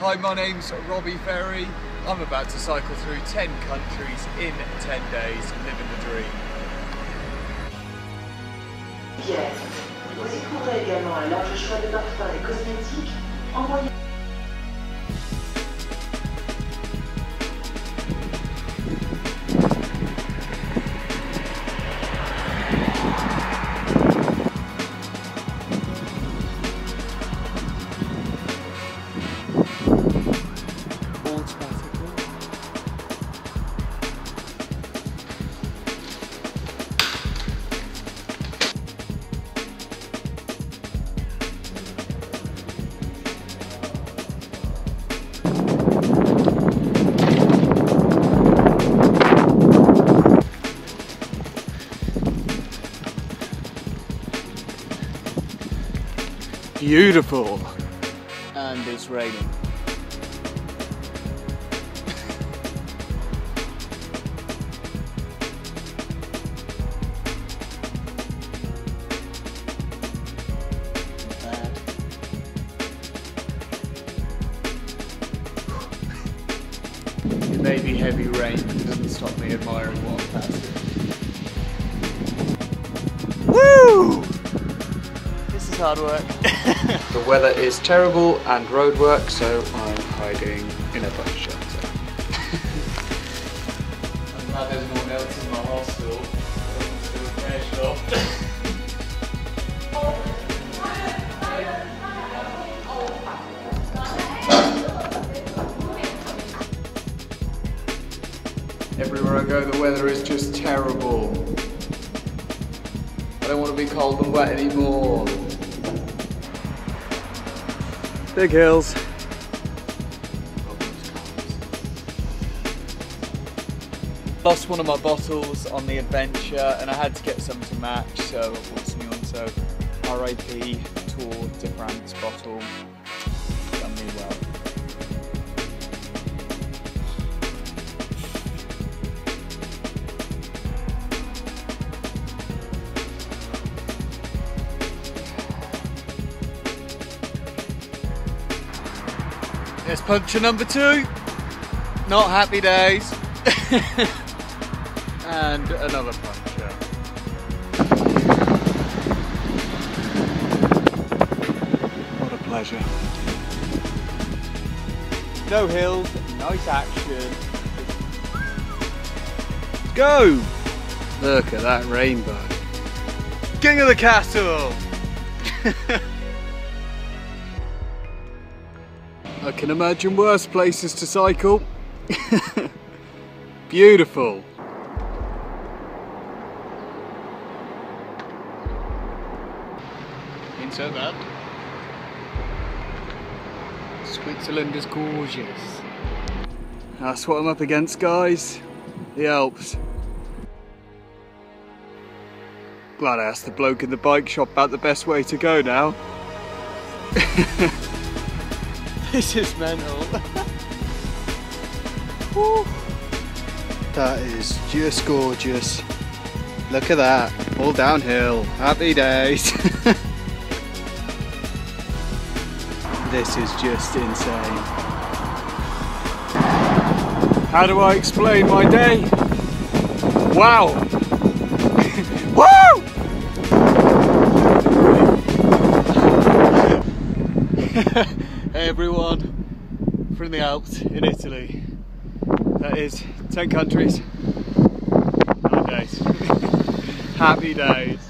Hi, my name's Robbie Ferri. I'm about to cycle through 10 countries in 10 days, living the dream. Pierre, vous découvrez également un large choix de parfums et cosmétiques en Beautiful. And it's raining. It may be heavy rain, but it doesn't stop me admiring what I'm passing. Woo! This is hard work. the weather is terrible and road work, so I'm hiding in a bus shelter. I'm glad there's no one else in my hostel. Everyone's still a fair shop. Everywhere I go, the weather is just terrible. I don't want to be cold and wet anymore. Big hills. Lost one of my bottles on the adventure and I had to get some to match, so I bought some new ones. So RIP Tour de France bottle. There's puncture number two. Not happy days. and another puncture. What a pleasure. No hills, nice action. Go! Look at that rainbow. King of the castle! I can imagine worse places to cycle. Beautiful. Ain't so bad. Switzerland is gorgeous. That's what I'm up against, guys. The Alps. Glad I asked the bloke in the bike shop about the best way to go now. This is mental. That is just gorgeous. Look at that, all downhill. Happy days. this is just insane. How do I explain my day? Wow! Woo! everyone, from the Alps in Italy. That is 10 countries, 9 days. Happy days.